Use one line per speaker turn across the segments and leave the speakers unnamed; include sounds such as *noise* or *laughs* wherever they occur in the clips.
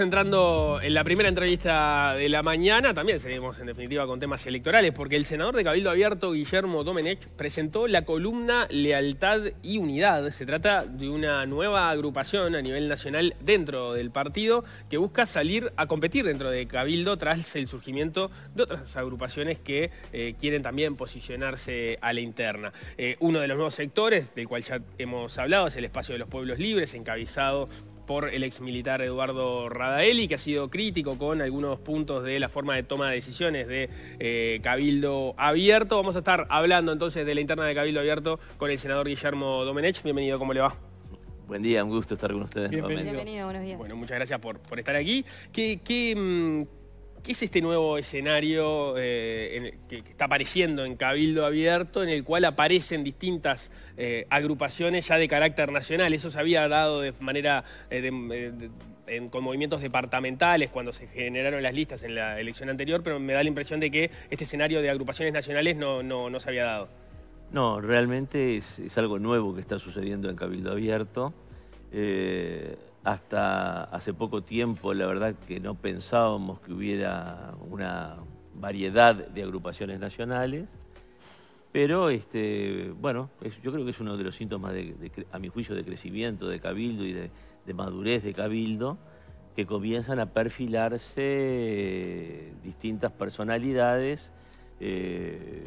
Entrando en la primera entrevista de la mañana. También seguimos en definitiva con temas electorales, porque el senador de Cabildo Abierto, Guillermo Domenech, presentó la columna Lealtad y Unidad. Se trata de una nueva agrupación a nivel nacional dentro del partido que busca salir a competir dentro de Cabildo tras el surgimiento de otras agrupaciones que eh, quieren también posicionarse a la interna. Eh, uno de los nuevos sectores, del cual ya hemos hablado, es el espacio de los pueblos libres, encabezado por el ex militar Eduardo Radaeli, que ha sido crítico con algunos puntos de la forma de toma de decisiones de eh, Cabildo Abierto. Vamos a estar hablando entonces de la interna de Cabildo Abierto con el senador Guillermo Domenech. Bienvenido, ¿cómo le va?
Buen día, un gusto estar con ustedes
Bienvenido, Bienvenido buenos días.
Bueno, muchas gracias por, por estar aquí. ¿Qué, qué, mm, ¿Qué es este nuevo escenario eh, que, está apareciendo en Cabildo Abierto, en el cual aparecen distintas eh, agrupaciones ya de carácter nacional? Eso se había dado de manera eh, con movimientos departamentales cuando se generaron las listas en la elección anterior, pero me da la impresión de que este escenario de agrupaciones nacionales no, no, se había dado.
No, realmente es, algo nuevo que está sucediendo en Cabildo Abierto hasta hace poco tiempo, la verdad que no pensábamos que hubiera una variedad de agrupaciones nacionales, pero este, bueno, yo creo que es uno de los síntomas, a mi juicio, de crecimiento de Cabildo y de, madurez de Cabildo, que comienzan a perfilarse distintas personalidades, eh,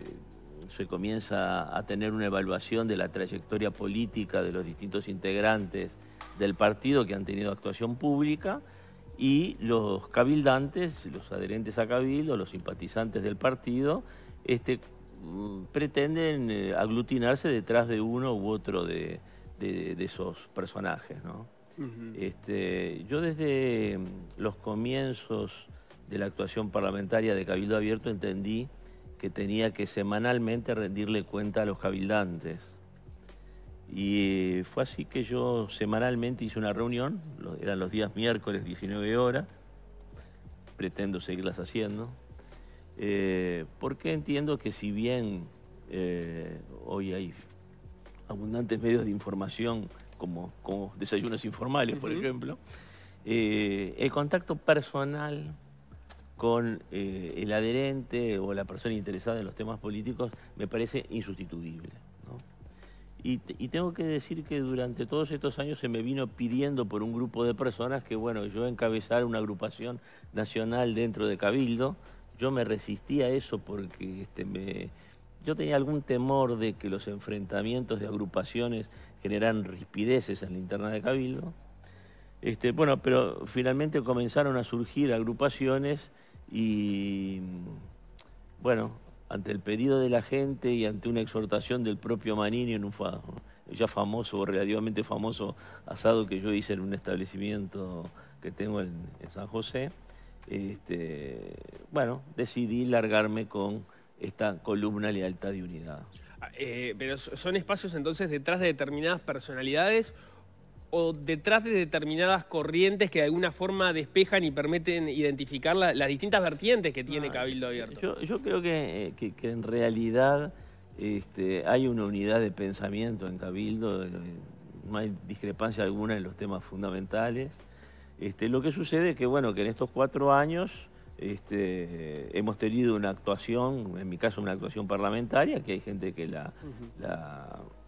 se comienza a tener una evaluación de la trayectoria política de los distintos integrantes del partido que han tenido actuación pública y los cabildantes, los adherentes a Cabildo, los simpatizantes del partido, este, mm, pretenden eh, aglutinarse detrás de uno u otro de, esos personajes. este, yo desde mm, los comienzos de la actuación parlamentaria de Cabildo Abierto entendí que tenía que semanalmente rendirle cuenta a los cabildantes y fue así que yo semanalmente hice una reunión, eran los días miércoles 19 horas, pretendo seguirlas haciendo, eh, porque entiendo que si bien eh, hoy hay abundantes medios de información como, como desayunos informales, por ejemplo, eh, el contacto personal con el adherente o la persona interesada en los temas políticos me parece insustituible. Y, tengo que decir que durante todos estos años se me vino pidiendo por un grupo de personas que, bueno, yo encabezara una agrupación nacional dentro de Cabildo. Yo me resistía a eso porque este, me, yo tenía algún temor de que los enfrentamientos de agrupaciones generan rispideces en la interna de Cabildo. Este, bueno, pero finalmente comenzaron a surgir agrupaciones y, bueno, ante el pedido de la gente y ante una exhortación del propio Manini en un ya famoso o relativamente famoso asado que yo hice en un establecimiento que tengo en, San José, este, bueno, decidí largarme con esta columna lealtad y unidad.
Ah, eh, pero son espacios entonces detrás de determinadas personalidades o detrás de determinadas corrientes que de alguna forma despejan y permiten identificar las distintas vertientes que tiene Cabildo Abierto?
Yo, creo que, en realidad este, hay una unidad de pensamiento en Cabildo, eh, no hay discrepancia alguna en los temas fundamentales. Este, lo que sucede es que, bueno, que en estos cuatro años este, hemos tenido una actuación, en mi caso una actuación parlamentaria, que hay gente que la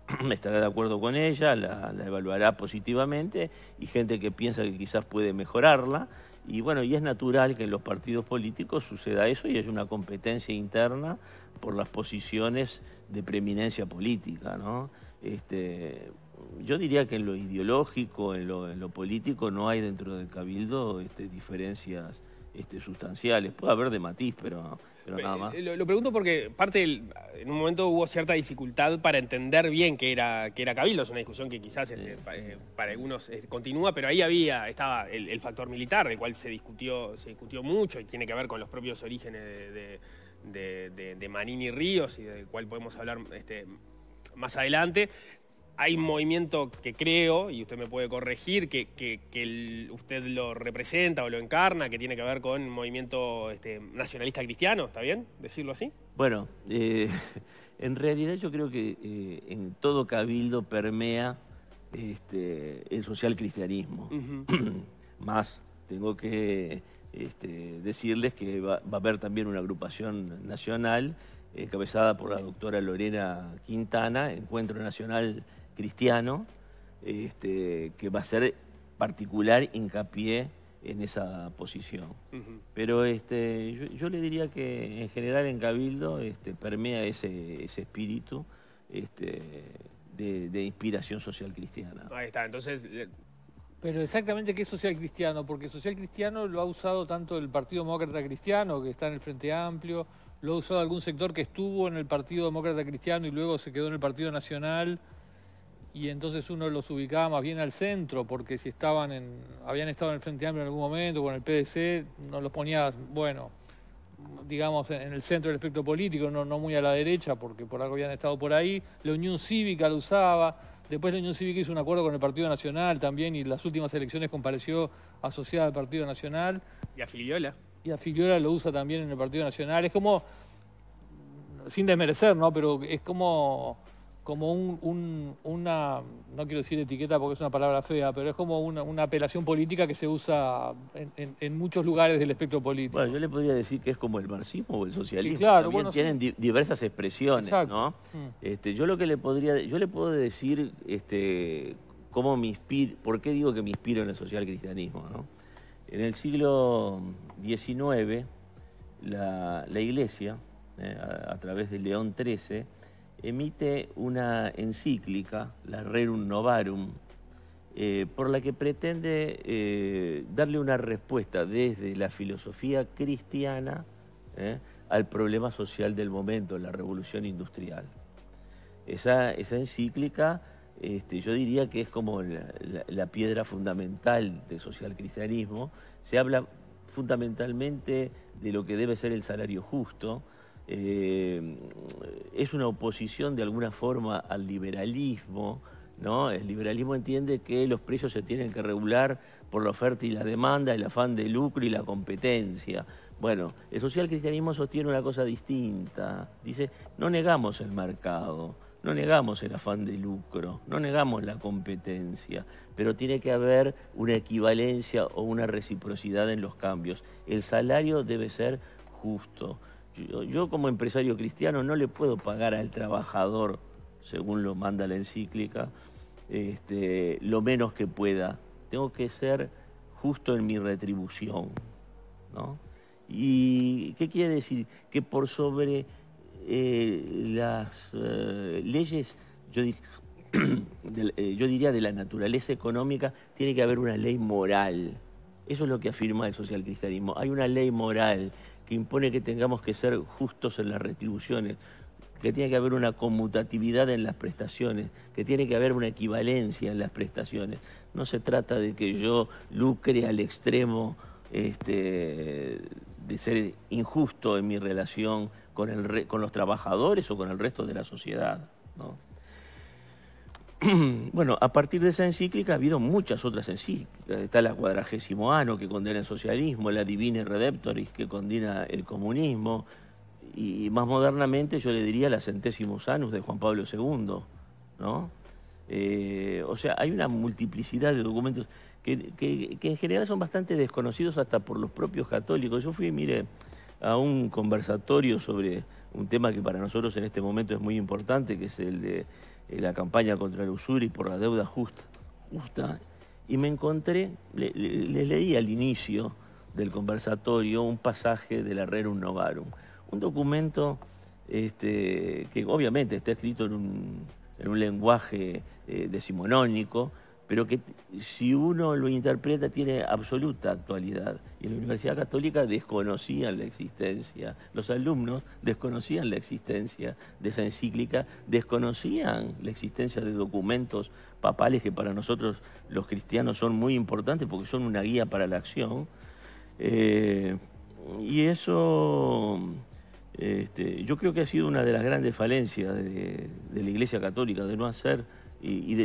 *clears throat* estará de acuerdo con ella, la, evaluará positivamente y gente que piensa que quizás puede mejorarla. Y bueno, y es natural que en los partidos políticos suceda eso y haya una competencia interna por las posiciones de preeminencia política, ¿no? Este, yo diría que en lo ideológico, en lo, en lo político, no hay dentro del cabildo este, diferencias este, sustanciales. Puede haber de matiz, pero, pero nada más.
Eh, lo, pregunto porque parte en un momento hubo cierta dificultad para entender bien qué era, qué era Cabildo. Es una discusión que quizás este, eh, para, algunos eh, continúa, pero ahí había, estaba el, factor militar, del cual se discutió, se discutió mucho y tiene que ver con los propios orígenes de, de, de Manini Ríos y del cual podemos hablar este, más adelante hay un movimiento que creo, y usted me puede corregir, que, usted lo representa o lo encarna, que tiene que ver con un movimiento este, nacionalista cristiano, ¿está bien decirlo así?
Bueno, eh, *laughs* en realidad yo creo que eh, en todo cabildo permea este, el social cristianismo, *clears throat* más tengo que este, decirles que va, a haber también una agrupación nacional encabezada por la doctora Lorena Quintana, Encuentro Nacional Cristiano, este, que va a ser particular hincapié en esa posición. Pero este, yo, le diría que en general en Cabildo este, permea ese, ese espíritu este, de, inspiración social cristiana.
Ahí está, entonces...
Pero exactamente qué es social cristiano, porque social cristiano lo ha usado tanto el Partido Demócrata Cristiano, que está en el Frente Amplio, lo ha usado algún sector que estuvo en el Partido Demócrata Cristiano y luego se quedó en el Partido Nacional y entonces uno los ubicaba más bien al centro, porque si estaban en, habían estado en el Frente Amplio en algún momento, con el PDC, no los ponías, bueno, digamos, en el centro del espectro político, no, no muy a la derecha, porque por algo habían estado por ahí. La Unión Cívica lo usaba, después la Unión Cívica hizo un acuerdo con el Partido Nacional también, y en las últimas elecciones compareció asociada al Partido Nacional.
Y a Filiola.
Y a Filiola lo usa también en el Partido Nacional. Es como, sin desmerecer, ¿no? Pero es como como un, una, no quiero decir etiqueta porque es una palabra fea, pero es como una, apelación política que se usa en, muchos lugares del espectro político.
Bueno, yo le podría decir que es como el marxismo o el socialismo. claro, También tienen diversas expresiones, ¿no? Mm. Este, yo lo que le podría, yo le puedo decir, este, cómo me inspiro, por qué digo que me inspiro en el social cristianismo, ¿no? En el siglo XIX, la, Iglesia, eh, a, a través de León XIII, emite una encíclica, la Rerum Novarum, eh, por la que pretende eh, darle una respuesta desde la filosofía cristiana eh, al problema social del momento, la revolución industrial. Esa, esa encíclica este, yo diría que es como la, piedra fundamental del social cristianismo. Se habla fundamentalmente de lo que debe ser el salario justo, eh, es una oposición de alguna forma al liberalismo, ¿no? El liberalismo entiende que los precios se tienen que regular por la oferta y la demanda, el afán de lucro y la competencia. Bueno, el social cristianismo sostiene una cosa distinta. Dice, no negamos el mercado, no negamos el afán de lucro, no negamos la competencia, pero tiene que haber una equivalencia o una reciprocidad en los cambios. El salario debe ser justo. Yo, como empresario cristiano no le puedo pagar al trabajador, según lo manda la encíclica, este, lo menos que pueda. Tengo que ser justo en mi retribución. ¿no? ¿Y qué quiere decir? Que por sobre eh, las eh, leyes, *clears throat* eh, yo diría de la naturaleza económica, tiene que haber una ley moral. Eso es lo que afirma el social cristianismo. Hay una ley moral que impone que tengamos que ser justos en las retribuciones, que tiene que haber una conmutatividad en las prestaciones, que tiene que haber una equivalencia en las prestaciones. No se trata de que yo lucre al extremo este, de ser injusto en mi relación con, el, con los trabajadores o con el resto de la sociedad. ¿no? *clears throat* bueno, a partir de esa encíclica ha habido muchas otras encíclicas. Está la Cuadragésimo Ano, que condena el socialismo, la Divine Redemptoris, que condena el comunismo, y más modernamente yo le diría la Centésimos Anus de Juan Pablo II, ¿no? Eh, o sea, hay una multiplicidad de documentos que, que, en general son bastante desconocidos hasta por los propios católicos. Yo fui, mire, a un conversatorio sobre un tema que para nosotros en este momento es muy importante, que es el de eh, la campaña contra el usura y por la deuda justa, justa. Y me encontré, les le, leí al inicio del conversatorio un pasaje de la Rerum Novarum, un documento este, que obviamente está escrito en un, en un lenguaje eh, decimonónico, pero que si uno lo interpreta tiene absoluta actualidad. Y en la Universidad Católica desconocían la existencia, los alumnos desconocían la existencia de esa encíclica, desconocían la existencia de documentos papales que para nosotros los cristianos son muy importantes porque son una guía para la acción. Eh, y eso este, yo creo que ha sido una de las grandes falencias de, de la Iglesia Católica, de no hacer y,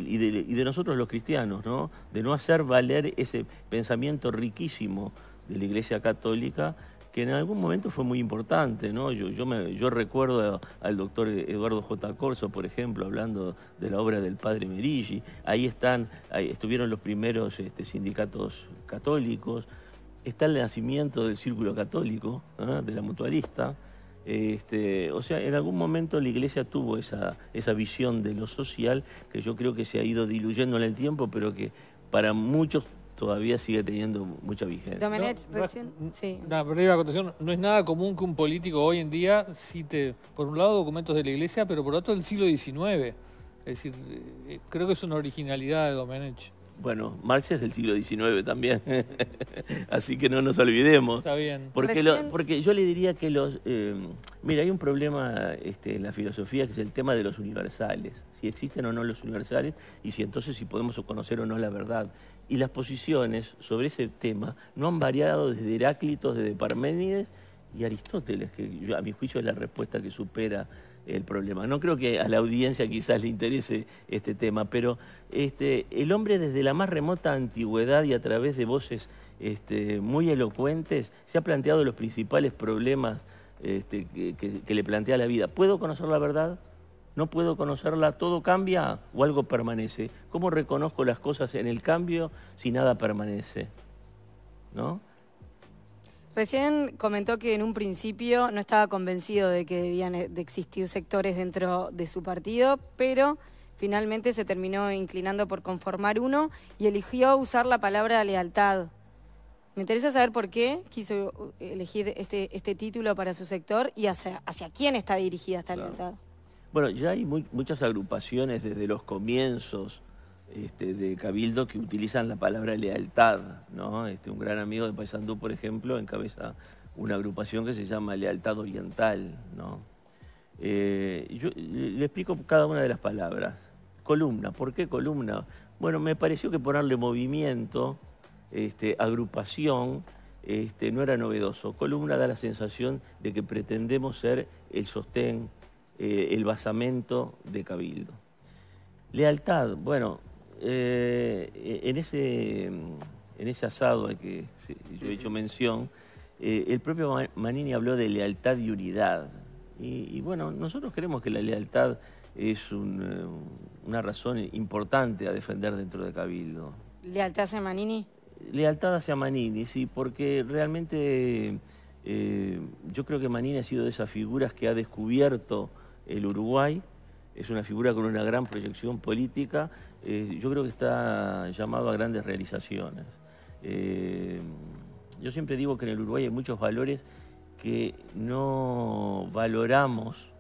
de, nosotros los cristianos, ¿no? de no hacer valer ese pensamiento riquísimo de la Iglesia Católica que en algún momento fue muy importante. ¿no? Yo, yo, me, yo recuerdo al doctor Eduardo J. Corso, por ejemplo, hablando de la obra del padre Merigi. Ahí están, ahí estuvieron los primeros este, sindicatos católicos. está el nacimiento del círculo católico, ¿ah? de la mutualista. Este, o sea, en algún momento la iglesia tuvo esa, esa visión de lo social que yo creo que se ha ido diluyendo en el tiempo, pero que para muchos todavía sigue teniendo mucha vigencia.
Domenech,
No, no es-
recién. Sí.
Una breve acotación. No es nada común que un político hoy en día cite, por un lado, documentos de la Iglesia, pero por otro, del siglo XIX. Es decir, eh, creo que es una originalidad de Domenech.
Bueno, Marx es del siglo XIX también, *laughs* así que no nos olvidemos.
Está bien.
Porque, lo-
Recién-
porque yo le diría que los... eh, mira, hay un problema este, en la filosofía que es el tema de los universales. Si existen o no los universales y si entonces si podemos conocer o no la verdad. Y las posiciones sobre ese tema no han variado desde Heráclito, desde Parménides y Aristóteles, que yo- a mi juicio es la respuesta que supera el problema. No creo que a la audiencia quizás le interese este tema, pero este, el hombre desde la más remota antigüedad y a través de voces este, muy elocuentes se ha planteado los principales problemas este, que, que- que le plantea la vida. ¿Puedo conocer la verdad? ¿No puedo conocerla? ¿Todo cambia o algo permanece? ¿Cómo reconozco las cosas en el cambio si nada permanece? ¿No?
Recién comentó que en un principio no estaba convencido de que debían eh, de existir sectores dentro de su partido, pero finalmente se terminó inclinando por conformar uno y eligió usar la palabra lealtad. Me interesa saber por qué quiso uh, elegir este, este título para su sector y hacia, hacia quién está dirigida esta
Claro.
lealtad.
Bueno, ya hay mu- muchas agrupaciones desde los comienzos este, de Cabildo que utilizan la palabra lealtad, ¿no? Este, un gran amigo de Paysandú, por ejemplo, encabeza una agrupación que se llama Lealtad Oriental, ¿no? Eh, yo le explico cada una de las palabras. Columna, ¿por qué columna? Bueno, me pareció que ponerle movimiento, este, agrupación, este, no era novedoso. Columna da la sensación de que pretendemos ser el sostén, eh, el basamento de Cabildo. Lealtad, bueno, eh, en, ese, en ese asado al que yo he hecho mención, eh, el propio Ma- Manini habló de lealtad y unidad. Y, y bueno, nosotros creemos que la lealtad es un, eh, una razón importante a defender dentro de Cabildo.
¿Lealtad hacia Manini?
Lealtad hacia Manini, sí, porque realmente eh, yo creo que Manini ha sido de esas figuras que ha descubierto el Uruguay, es una figura con una gran proyección política, eh, yo creo que está llamado a grandes realizaciones. Eh, yo siempre digo que en el Uruguay hay muchos valores que no valoramos,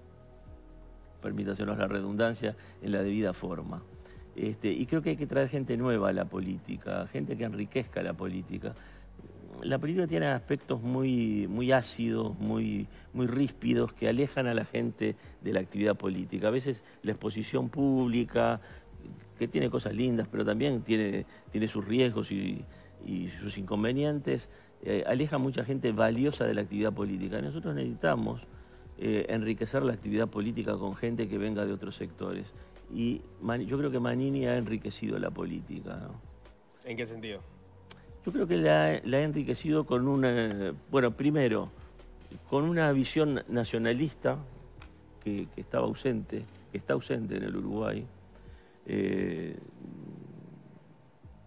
permítasenos la redundancia, en la debida forma. Este, y creo que hay que traer gente nueva a la política, gente que enriquezca la política. La política tiene aspectos muy, muy ácidos, muy, muy ríspidos, que alejan a la gente de la actividad política. A veces la exposición pública, que tiene cosas lindas, pero también tiene, tiene sus riesgos y, y sus inconvenientes, eh, aleja mucha gente valiosa de la actividad política. Nosotros necesitamos eh, enriquecer la actividad política con gente que venga de otros sectores. Y Man- yo creo que Manini ha enriquecido la política. ¿no?
¿En qué sentido?
Yo creo que la, ha- la ha enriquecido con una, bueno, primero, con una visión nacionalista que, que estaba ausente, que está ausente en el Uruguay. Eh,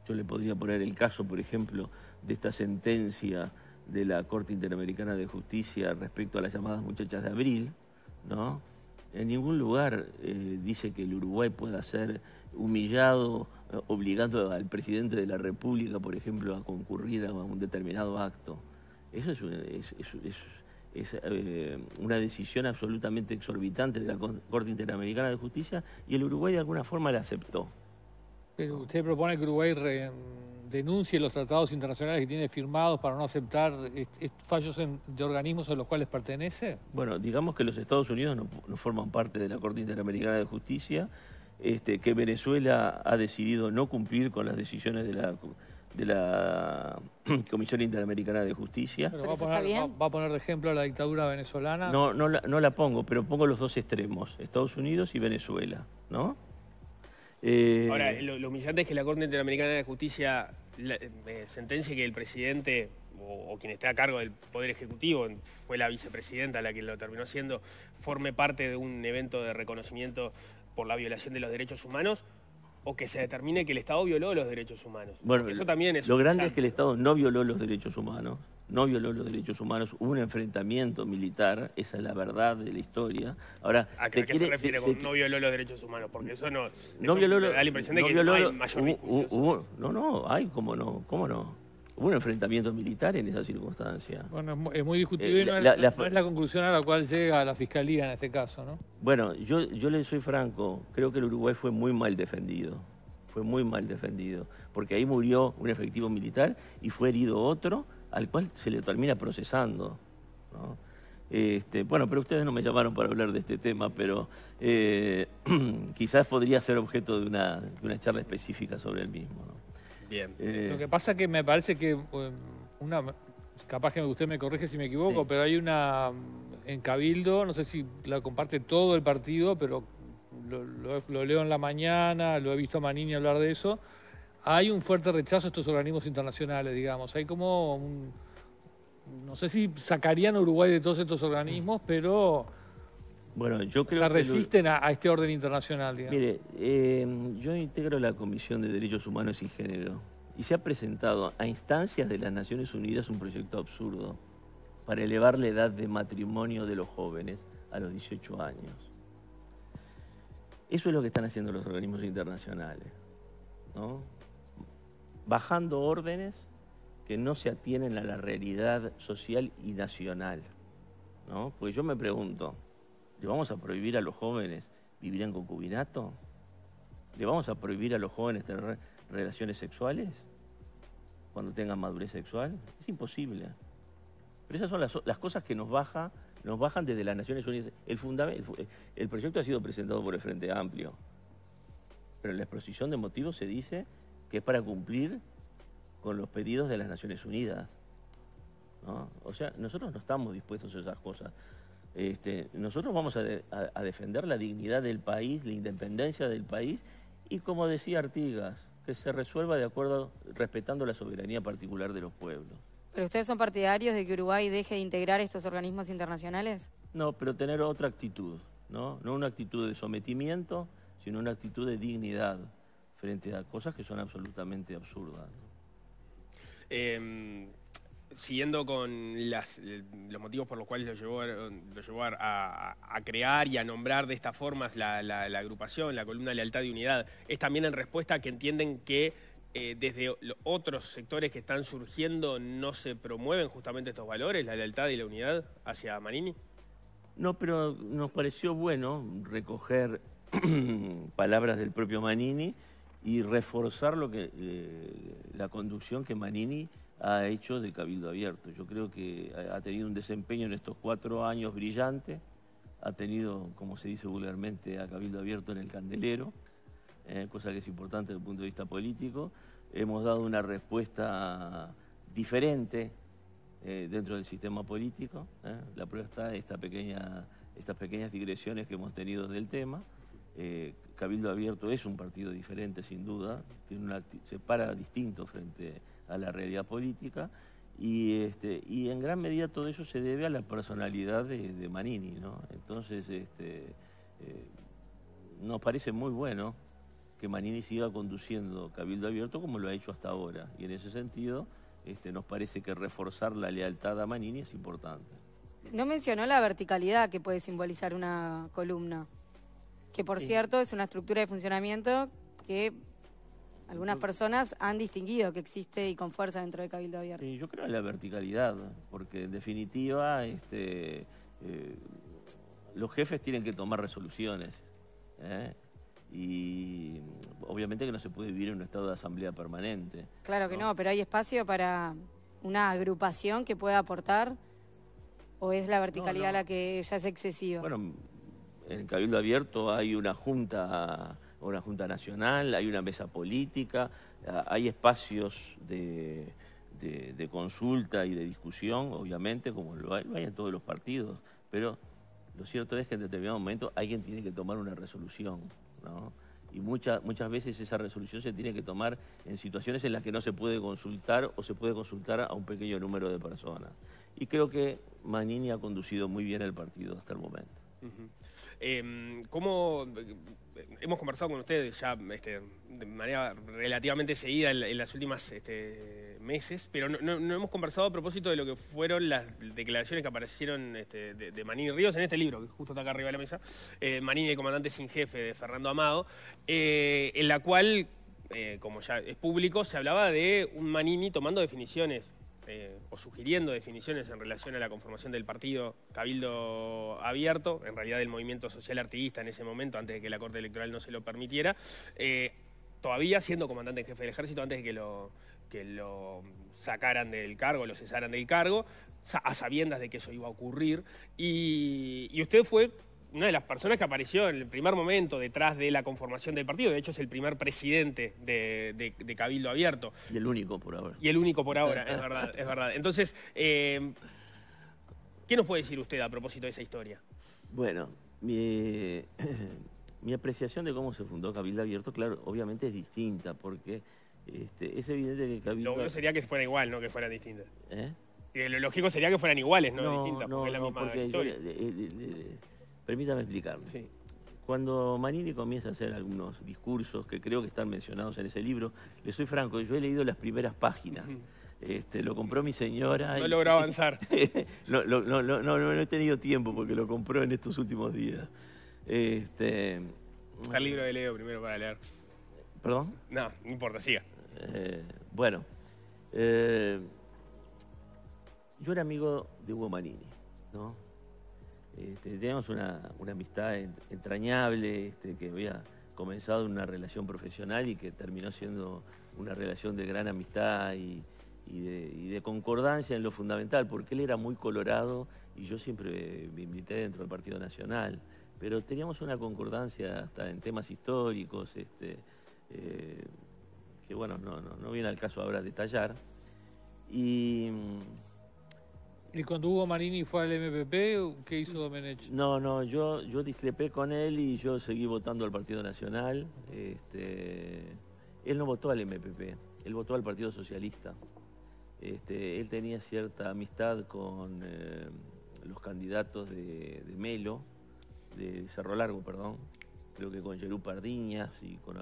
yo le podría poner el caso, por ejemplo, de esta sentencia de la Corte Interamericana de Justicia respecto a las llamadas muchachas de abril, ¿no? En ningún lugar eh, dice que el Uruguay pueda ser humillado, eh, obligando al presidente de la República, por ejemplo, a concurrir a un determinado acto. Eso es, es- es- es, eh, una decisión absolutamente exorbitante de la Corte Interamericana de Justicia y el Uruguay de alguna forma la aceptó.
Pero usted propone que Uruguay re- denuncie los tratados internacionales que tiene firmados para no aceptar fallos en- de organismos a los cuales pertenece.
Bueno, digamos que los Estados Unidos no, no forman parte de la Corte Interamericana de Justicia, este, que Venezuela ha decidido no cumplir con las decisiones de la, de la *clears throat* Comisión Interamericana de Justicia.
Pero va, a poner, va,
bien.
va a poner de ejemplo a la dictadura venezolana.
No, no, la, no la pongo, pero pongo los dos extremos, Estados Unidos y Venezuela, ¿no? Eh,
Ahora, lo, lo humillante es que la Corte Interamericana de Justicia la- eh, sentencie que el presidente o, o quien esté a cargo del Poder Ejecutivo, fue la vicepresidenta la que lo terminó siendo, forme parte de un evento de reconocimiento por la violación de los derechos humanos, o que se determine que el Estado violó los derechos humanos.
Bueno,
eso también es
lo grande es que el Estado no violó los derechos humanos, no violó los derechos humanos, hubo un enfrentamiento militar, esa es la verdad de la historia. Ahora,
¿A
se
qué, a qué se refiere
se-
con
se-
no violó los derechos humanos? Porque eso no,
no
eso
violó
da la impresión de
no
que
violó
no hay
lo-
mayor
hubo-
discusión.
hubo- no, no, hay, cómo no, cómo no. Hubo un enfrentamiento militar en esa circunstancia.
Bueno, es mu- es muy discutible
Eh,
y no,
la-
es,
la-
no es la conclusión a la cual llega la Fiscalía en este caso, ¿no?
Bueno, yo, yo le soy franco, creo que el Uruguay fue muy mal defendido, fue muy mal defendido, porque ahí murió un efectivo militar y fue herido otro al cual se le termina procesando. ¿no? Este, bueno, pero ustedes no me llamaron para hablar de este tema, pero eh, *clears throat* quizás podría ser objeto de una, de una charla específica sobre el mismo. ¿no?
Bien.
Eh,
Lo que pasa que me parece que eh, una capaz que usted me corrige si me equivoco,
Sí.
pero hay una mm, en Cabildo, no sé si la comparte todo el partido, pero lo, lo- lo leo en la mañana, lo he visto a Manini hablar de eso. Hay un fuerte rechazo a estos organismos internacionales, digamos. Hay como un, no sé si sacarían a Uruguay de todos estos organismos, pero
bueno, yo creo el Ur-
resisten a, a este orden internacional, digamos.
Mire, eh, yo integro la Comisión de Derechos Humanos y Género y se ha presentado a instancias de las Naciones Unidas un proyecto absurdo para elevar la edad de matrimonio de los jóvenes a los 18 años. Eso es lo que están haciendo los organismos internacionales, ¿no? Bajando órdenes que no se atienen a la realidad social y nacional, ¿no? Porque yo me pregunto, ¿Le vamos a prohibir a los jóvenes vivir en concubinato? ¿Le vamos a prohibir a los jóvenes tener re- relaciones sexuales cuando tengan madurez sexual? Es imposible. Pero esas son las, cosas que nos, baja, nos bajan desde las Naciones Unidas. El, el el proyecto ha sido presentado por el Frente Amplio, pero en la exposición de motivos se dice que es para cumplir con los pedidos de las Naciones Unidas. O sea, nosotros no estamos dispuestos a esas cosas. Este, nosotros vamos a, de- a- a defender la dignidad del país, la independencia del país y, como decía Artigas, que se resuelva de acuerdo, respetando la soberanía particular de los pueblos.
¿Pero ustedes son partidarios de que Uruguay deje de integrar estos organismos internacionales?
No, pero tener otra actitud, ¿no? No una actitud de sometimiento, sino una actitud de dignidad frente a cosas que son absolutamente absurdas. ¿no?
Eh, siguiendo con los motivos por los cuales lo llevó, a, crear y a nombrar de esta forma la, agrupación, la columna Lealtad y Unidad, es también en respuesta a que entienden que eh, desde otros sectores que están surgiendo no se promueven justamente estos valores, la lealtad y la unidad hacia Manini.
No, pero nos pareció bueno recoger *clears throat* palabras del propio Manini y reforzar lo que eh, la conducción que Manini ha hecho de Cabildo Abierto. Yo creo que ha tenido un desempeño en estos cuatro años brillante, ha tenido, como se dice vulgarmente, a Cabildo Abierto en el candelero, eh, cosa que es importante desde el punto de vista político. Hemos dado una respuesta diferente eh, dentro del sistema político. ¿eh? La prueba está esta pequeña, estas pequeñas digresiones que hemos tenido del tema. Cabildo Abierto es un partido diferente, sin duda, tiene una, se para distinto frente la realidad política y, este, y en gran medida todo eso se debe a la personalidad de, de Manini. ¿no? Entonces, este, eh, nos parece muy bueno que Manini siga conduciendo Cabildo Abierto como lo ha hecho hasta ahora. Y en ese sentido, este, nos parece que reforzar la lealtad a Manini es importante.
No mencionó la verticalidad que puede simbolizar una columna, que por
Sí.
cierto es una estructura de funcionamiento que algunas personas han distinguido que existe y con fuerza dentro de Cabildo Abierto.
Sí, yo creo en la verticalidad, porque en definitiva este, eh, los jefes tienen que tomar resoluciones. ¿eh? Y obviamente que no se puede vivir en un estado de asamblea permanente.
Claro que
No.
no, pero hay espacio para una agrupación que pueda aportar o es la verticalidad
no.
la que ya es excesiva.
Bueno, en Cabildo Abierto hay una junta, una junta nacional, hay una mesa política, ah, hay espacios de, consulta y de discusión, obviamente, como lo hay, lo hay en todos los partidos, pero lo cierto es que en determinado momento alguien tiene que tomar una resolución, ¿no? Y muchas muchas veces esa resolución se tiene que tomar en situaciones en las que no se puede consultar o se puede consultar a un pequeño número de personas. Y creo que Manini ha conducido muy bien el partido hasta el momento.
¿Cómo eh, hemos conversado con ustedes ya este, de manera relativamente seguida en, las últimas este, meses, pero no, hemos conversado a propósito de lo que fueron las declaraciones que aparecieron este, de, Manini Ríos en este libro, que justo está acá arriba de la mesa, eh, Manini, el comandante sin jefe de Fernando Amado, eh, en la cual, como ya es público, se hablaba de un Manini tomando definiciones eh, o sugiriendo definiciones en relación a la conformación del partido Cabildo Abierto, en realidad del movimiento social artiguista en ese momento, antes de que la Corte Electoral no se lo permitiera, eh, todavía siendo comandante en jefe del ejército, antes de que lo, que lo sacaran del cargo, lo cesaran del cargo, a sabiendas de que eso iba a ocurrir. y usted fue una de las personas que apareció en el primer momento detrás de la conformación del partido. De hecho, es el primer presidente de, Cabildo Abierto.
Y el único por ahora.
Y el único por ahora, es *laughs* verdad, es verdad. Entonces, eh, ¿qué nos puede decir usted a propósito de esa historia?
Bueno, mi, *clears throat* mi apreciación de cómo se fundó Cabildo Abierto, claro, obviamente es distinta, porque este, es evidente que Cabildo...
Lo sería que fuera igual, no que fueran distintas. ¿Eh? lo lógico sería que fueran iguales, no, distintas, porque es la misma historia.
Permítame explicarlo. Cuando Manini comienza a hacer algunos discursos que creo que están mencionados en ese libro, le soy franco, yo he leído las primeras páginas. Este, lo compró mi señora.
No logró *laughs* avanzar.
no, no, no, no, he tenido tiempo porque lo compró en estos últimos días. Este,
el libro de Leo primero para leer.
¿Perdón?
No, no importa, siga.
Eh, bueno, eh, yo era amigo de Hugo Manini, ¿no? Este, tenemos una, amistad entrañable este, que había comenzado en una relación profesional y que terminó siendo una relación de gran amistad y, de, concordancia en lo fundamental, porque él era muy colorado y yo siempre me invité dentro del Partido Nacional, pero teníamos una concordancia hasta en temas históricos, este, eh, que bueno, no, no, no viene al caso ahora detallar. Y
¿Y cuando Hugo Marini fue al MPP, qué hizo Domenech?
No, no, yo, yo discrepé con él y yo seguí votando al Partido Nacional. Este, él no votó al MPP, él votó al Partido Socialista. Este, él tenía cierta amistad con eh, los candidatos de, Melo, de Cerro Largo, perdón, creo que con Yerú Pardiñas y con,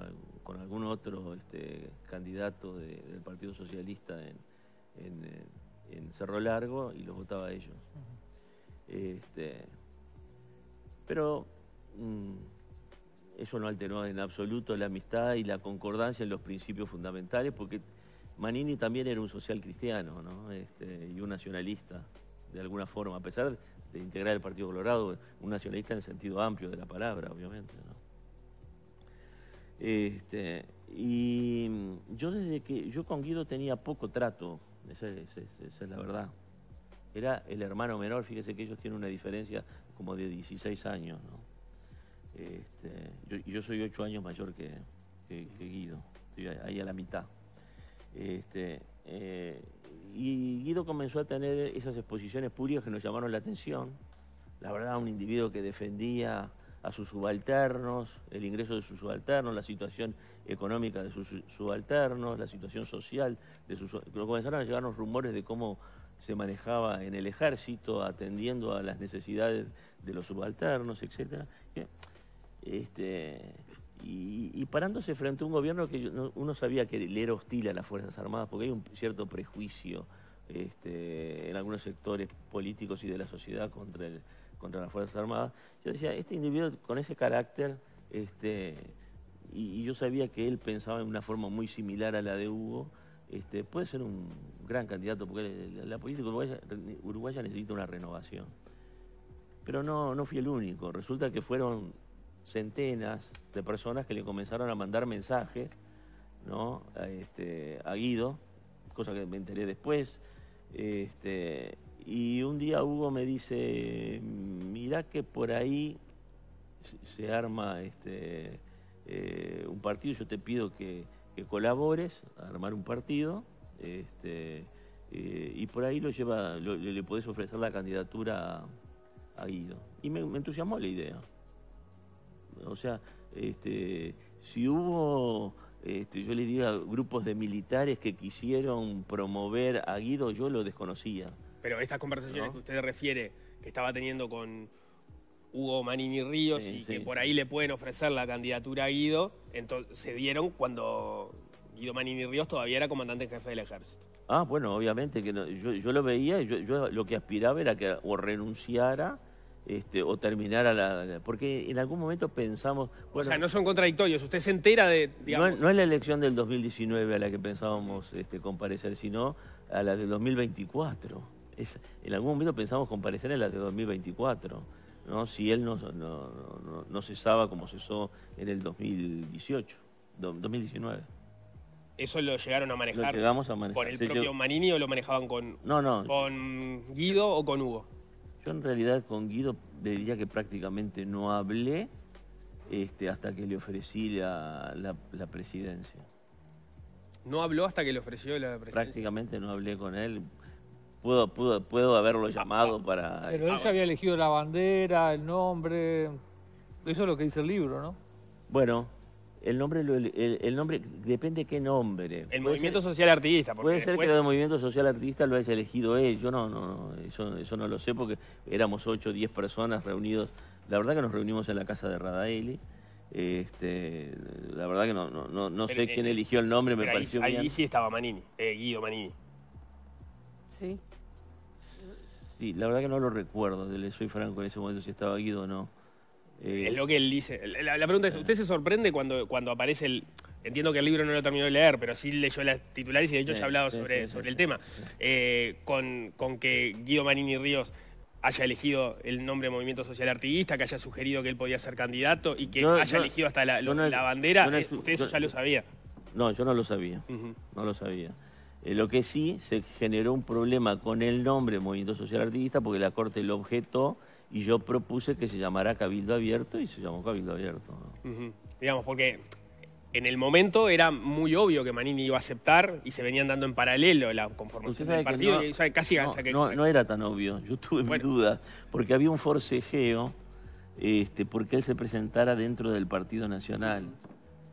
algún otro este, candidato del Partido Socialista en eh, en Cerro Largo y los votaba a ellos. este, pero mm, eso no alteró en absoluto la amistad y la concordancia en los principios fundamentales, porque Manini también era un social cristiano ¿no? este, y un nacionalista, de alguna forma, a pesar de integrar el Partido Colorado, un nacionalista en el sentido amplio de la palabra, obviamente. ¿no? Este, y yo desde que yo con Guido tenía poco trato esa, es la verdad. Era el hermano menor, fíjese que ellos tienen una diferencia como de 16 años, ¿no? Este, yo, soy 8 años mayor que, Guido, estoy ahí a la mitad. Este, eh, y Guido comenzó a tener esas exposiciones públicas que nos llamaron la atención. La verdad, un individuo que defendía a sus subalternos, el ingreso de sus subalternos, la situación económica de sus subalternos, la situación social de sus comenzaron a llegarnos rumores de cómo se manejaba en el ejército atendiendo a las necesidades de los subalternos, etcétera. Este, y, parándose frente a un gobierno que uno sabía que le era hostil a las Fuerzas Armadas, porque hay un cierto prejuicio este, en algunos sectores políticos y de la sociedad contra el, contra las Fuerzas Armadas, yo decía, este individuo con ese carácter, este, y, yo sabía que él pensaba en una forma muy similar a la de Hugo, este, puede ser un gran candidato, porque la, política uruguaya, necesita una renovación. Pero no, no fui el único, resulta que fueron centenas de personas que le comenzaron a mandar mensajes ¿no? a, este, Guido, cosa que me enteré después, este, y un día Hugo me dice, mirá que por ahí se arma este, eh, un partido, yo te pido que, colabores a armar un partido, este, eh, y por ahí lo lleva, le, podés ofrecer la candidatura a, Guido. Y me, entusiasmó la idea. O sea, este, si hubo, este, yo le diga, grupos de militares que quisieron promover a Guido, yo lo desconocía.
Pero estas conversaciones que usted refiere, que estaba teniendo con, Hugo Manini Ríos
Sí,
y que por ahí le pueden ofrecer la candidatura a Guido, entonces se dieron cuando Guido Manini Ríos todavía era comandante en jefe del ejército.
Ah, bueno, obviamente que no- yo, yo lo veía y yo, yo lo que aspiraba era que o renunciara este, o terminara la, la- Porque en algún momento pensamos...
o
Bueno,
sea, no son contradictorios. Usted se entera de,
no,
digamos,
no es la elección del 2019 a la que pensábamos este, comparecer, sino a la del 2024. Es- en algún momento pensamos comparecer en la de 2024, ¿no? si él no, no, no- no cesaba como cesó en el 2018, do- 2019.
eso lo llegaron a
Lo
manejar
llegamos a manejar.
con el
Sí,
propio
yo-
Manini o lo manejaban con,
no, no,
con Guido o con Hugo.
Yo en realidad con Guido le diría que prácticamente no hablé este, hasta que le ofrecí la, la- la presidencia.
No habló hasta que le ofreció la presidencia.
Prácticamente no hablé con él. Puedo, puedo, puedo haberlo llamado para...
Pero él ya había elegido la bandera, el nombre. Eso es lo que dice el libro, ¿no?
Bueno, el nombre, lo- el, el nombre depende qué nombre.
El
Puede
movimiento
ser-
social artista. Porque
Puede ser
después-
que el movimiento social artista lo haya elegido él. Yo no, no, no, eso, eso no lo sé porque éramos 8 o 10 personas reunidos. La verdad que nos reunimos en la casa de Radaeli. Este, la verdad que no, no, no, no
Pero,
sé
eh,
quién eligió el nombre, me
ahí,
pareció
ahí
bien.
sí estaba Manini, eh, Guido Manini.
Sí.
Sí, la verdad que no lo recuerdo, le soy franco en ese momento si estaba Guido o no. Eh,
Es lo que él dice. La, la pregunta es, ¿usted se sorprende cuando, cuando aparece el... Entiendo que el libro no lo terminó de leer, pero sí leyó las titulares y de hecho
Sí,
ya ha hablado
sí,
sobre,
sí,
sobre el tema. Eh, con, con que Guido Manini Ríos haya elegido el nombre Movimiento Social Artista, que haya sugerido que él podía ser candidato y que haya elegido hasta la,
no-
la bandera, eh, usted eso ya lo sabía.
No, yo no lo sabía. No lo sabía. Eh, lo que sí, se generó un problema con el nombre Movimiento Social Artista porque la Corte lo objetó y yo propuse que se llamara Cabildo Abierto y se llamó Cabildo Abierto.
Digamos, porque en el momento era muy obvio que Manini iba a aceptar y se venían dando en paralelo la conformación del partido,
no-
y, o sea, casi
no,
hasta que...
no, no era tan obvio. Yo tuve
Bueno.
mis dudas porque había un forcejeo este, porque él se presentara dentro del Partido Nacional.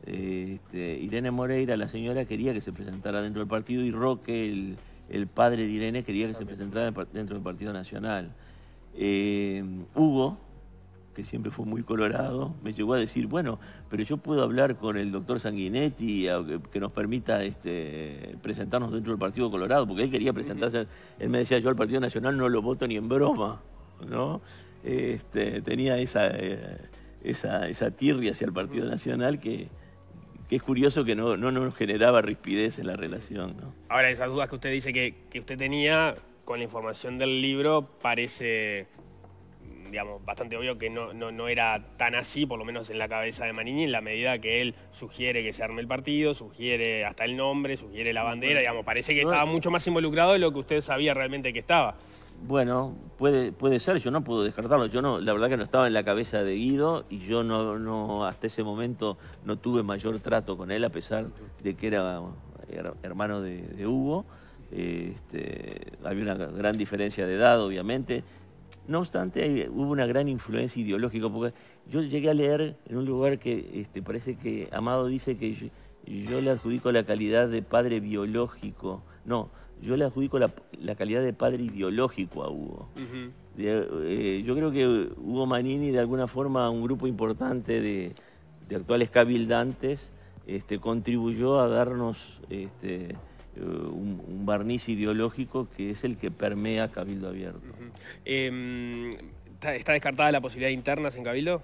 Este, Irene Moreira, la señora, quería que se presentara dentro del partido y Roque, el, el padre de Irene, quería que se presentara dentro del Partido Nacional. Eh, Hugo, que siempre fue muy colorado, me llegó a decir, bueno, pero yo puedo hablar con el doctor Sanguinetti a- que- nos permita este, presentarnos dentro del Partido Colorado, porque él quería presentarse, él me decía, yo al Partido Nacional no lo voto ni en broma, ¿no? Este, tenía esa, eh, esa, esa tirria hacia el Partido Nacional que, que es curioso que no, no nos generaba rispidez en la relación, ¿no?
Ahora, esas dudas que usted dice que, que usted tenía con la información del libro parece, digamos, bastante obvio que no, no, no era tan así, por lo menos en la cabeza de Manini, en la medida que él sugiere que se arme el partido, sugiere hasta el nombre, sugiere la bandera, digamos, parece que estaba mucho más involucrado de lo que usted sabía realmente que estaba.
Bueno, puede, puede ser, yo no puedo descartarlo. Yo no, la verdad que no estaba en la cabeza de Guido y yo no, no hasta ese momento no tuve mayor trato con él, a pesar de que era her- hermano de, Hugo. Este, había una gran diferencia de edad, obviamente. No obstante, hubo una gran influencia ideológica, porque yo llegué a leer en un lugar que este, parece que Amado dice que yo, yo le adjudico la calidad de padre biológico. No, yo le adjudico la, la calidad de padre ideológico a Hugo. De- eh, yo creo que Hugo Manini, de alguna forma, un grupo importante de, de actuales cabildantes, este, contribuyó a darnos este, eh, un, un barniz ideológico que es el que permea Cabildo Abierto.
Eh, ¿está, está descartada la posibilidad de internas en Cabildo?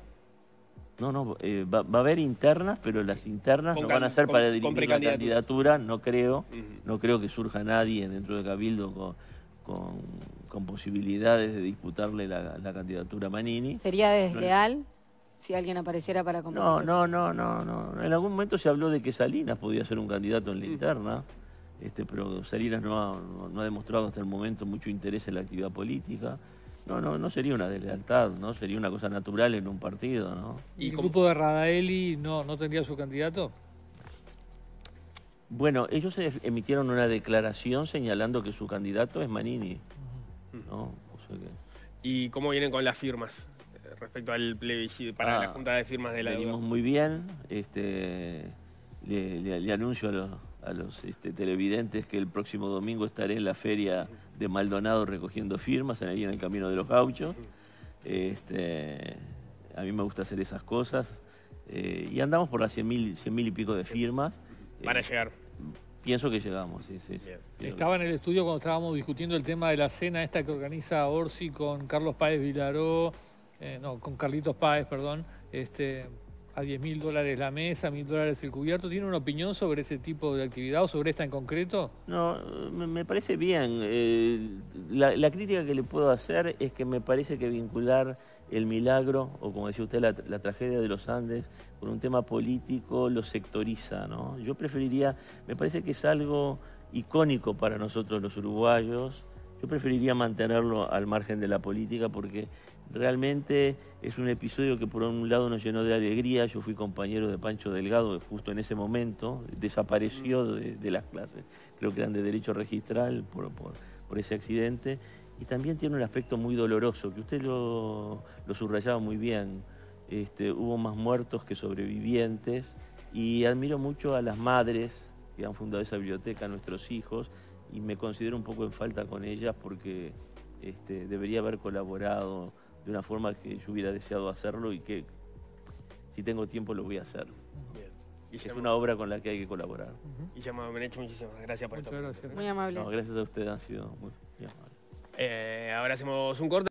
No, no, eh, va, va a haber internas, pero las internas
Con
no van a ser
con-
para dirigir la candidatura, no creo. No creo que surja nadie dentro de Cabildo con, con, con posibilidades de disputarle la, la candidatura a Manini.
¿Sería desleal si alguien apareciera para competir?
No, no, no, no, no. En algún momento se habló de que Salinas podía ser un candidato en la interna, este, pero Salinas no ha, no, no ha demostrado hasta el momento mucho interés en la actividad política. No, no, no sería una deslealtad, ¿no? Sería una cosa natural en un partido, ¿no?
¿Y el grupo de Radaeli no, no tendría su candidato?
Bueno, ellos emitieron una declaración señalando que su candidato es Manini, ¿no? O sea que
¿Y cómo vienen con las firmas eh, respecto al plebiscito, para
Ah,
la Junta de Firmas de la
venimos
Deuda?
muy bien. Este, le, le- le anuncio a los, a los este, televidentes que el próximo domingo estaré en la feria de Maldonado recogiendo firmas, ahí en el Camino de los Gauchos. Este, a mí me gusta hacer esas cosas. eh, y andamos por las 100 mil, y pico de firmas.
Van a
Eh,
llegar.
Pienso que llegamos, sí, sí.
Estaba en el estudio cuando estábamos discutiendo el tema de la cena esta que organiza Orsi con Carlos Páez Vilaró, eh, no, con Carlitos Páez, perdón, este, a 10 mil dólares la mesa, mil dólares el cubierto. ¿Tiene una opinión sobre ese tipo de actividad o sobre esta en concreto?
No, me, parece bien. Eh, la, la crítica que le puedo hacer es que me parece que vincular el milagro, o como decía usted, la, la tragedia de los Andes, con un tema político lo sectoriza, ¿no? Yo preferiría, me parece que es algo icónico para nosotros los uruguayos. Yo preferiría mantenerlo al margen de la política porque realmente es un episodio que por un lado nos llenó de alegría. Yo fui compañero de Pancho Delgado justo en ese momento, desapareció de, las clases, creo que eran de derecho registral por, ese accidente. Y también tiene un aspecto muy doloroso, que usted lo, lo subrayaba muy bien. Este, hubo más muertos que sobrevivientes y admiro mucho a las madres que han fundado esa biblioteca, a nuestros hijos, y me considero un poco en falta con ellas porque este, debería haber colaborado de una forma que yo hubiera deseado hacerlo y que si tengo tiempo lo voy a hacer.
Bien.
Es una obra con la que hay que colaborar.
Guillermo Domenech, muchísimas gracias por
Muchas
esto.
gracias.
Muy amable.
No, gracias a usted, han sido muy, muy amables.
Eh, ahora hacemos un corte.